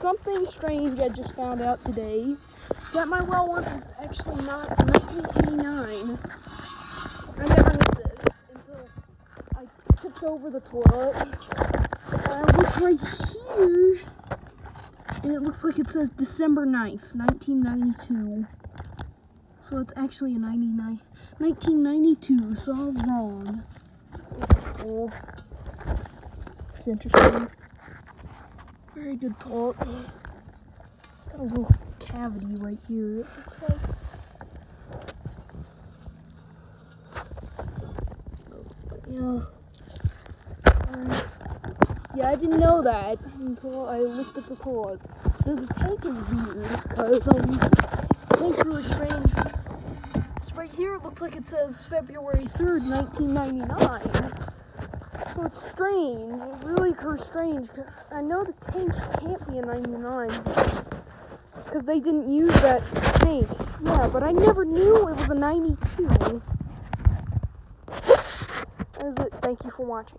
something strange I just found out today. That my well was actually not 1989. I never knew this until I tipped over the toilet. Uh, I looked right here, and it looks like it says December 9th, 1992. So it's actually a 99, 1992, so I was wrong. Is cool. It's interesting. Very good talk. It's got a little cavity right here. It looks like. Yeah. Alright. Yeah, I didn't know that until I looked at the toilet. The, the tank is weird because um, tank's really strange. So right here it looks like it says February 3rd, 1999. So it's strange, really strange. 'cause I know the tank can't be a 99 because they didn't use that tank. Yeah, but I never knew it was a 92. That is it. Thank you for watching.